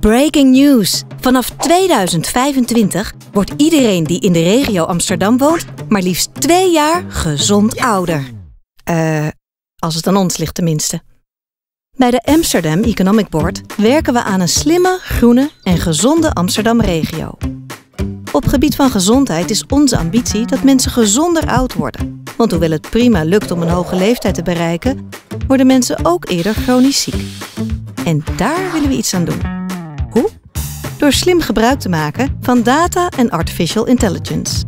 Breaking news! Vanaf 2025 wordt iedereen die in de regio Amsterdam woont maar liefst twee jaar gezond ouder. Eh, als het aan ons ligt tenminste. Bij de Amsterdam Economic Board werken we aan een slimme, groene en gezonde Amsterdam-regio. Op gebied van gezondheid is onze ambitie dat mensen gezonder oud worden. Want hoewel het prima lukt om een hoge leeftijd te bereiken, worden mensen ook eerder chronisch ziek. En daar willen we iets aan doen. Door slim gebruik te maken van data en artificial intelligence.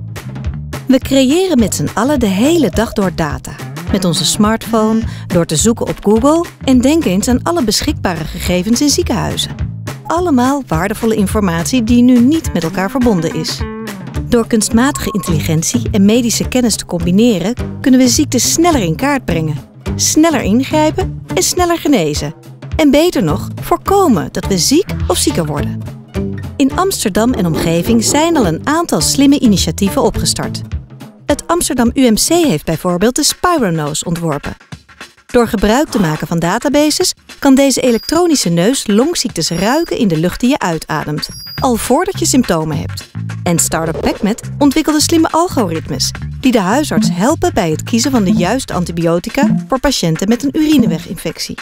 We creëren met z'n allen de hele dag door data. Met onze smartphone, door te zoeken op Google en denk eens aan alle beschikbare gegevens in ziekenhuizen. Allemaal waardevolle informatie die nu niet met elkaar verbonden is. Door kunstmatige intelligentie en medische kennis te combineren, kunnen we ziektes sneller in kaart brengen, sneller ingrijpen en sneller genezen. En beter nog, voorkomen dat we ziek of zieker worden. In Amsterdam en omgeving zijn al een aantal slimme initiatieven opgestart. Het Amsterdam UMC heeft bijvoorbeeld de Spironose ontworpen. Door gebruik te maken van databases kan deze elektronische neus longziektes ruiken in de lucht die je uitademt, al voordat je symptomen hebt. En Startup PacMed ontwikkelde slimme algoritmes die de huisarts helpen bij het kiezen van de juiste antibiotica voor patiënten met een urineweginfectie.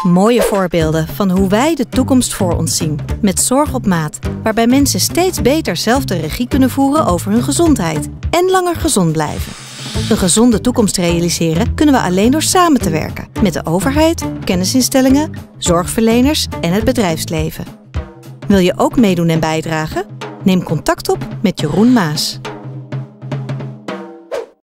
Mooie voorbeelden van hoe wij de toekomst voor ons zien, met zorg op maat, waarbij mensen steeds beter zelf de regie kunnen voeren over hun gezondheid en langer gezond blijven. Een gezonde toekomst realiseren kunnen we alleen door samen te werken met de overheid, kennisinstellingen, zorgverleners en het bedrijfsleven. Wil je ook meedoen en bijdragen? Neem contact op met Jeroen Maas.